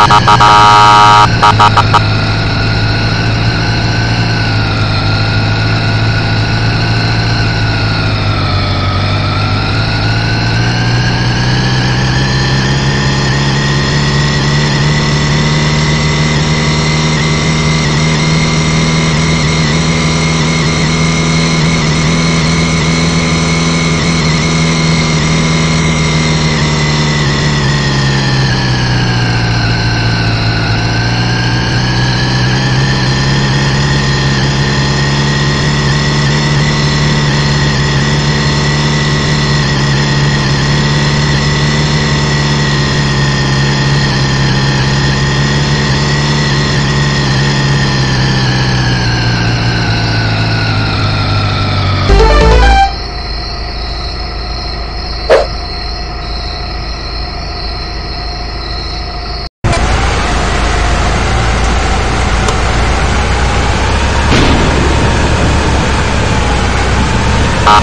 Hahaha.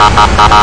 Ha ha ha ha!